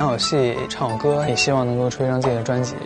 演好戏唱好歌也希望能够出一张自己的专辑。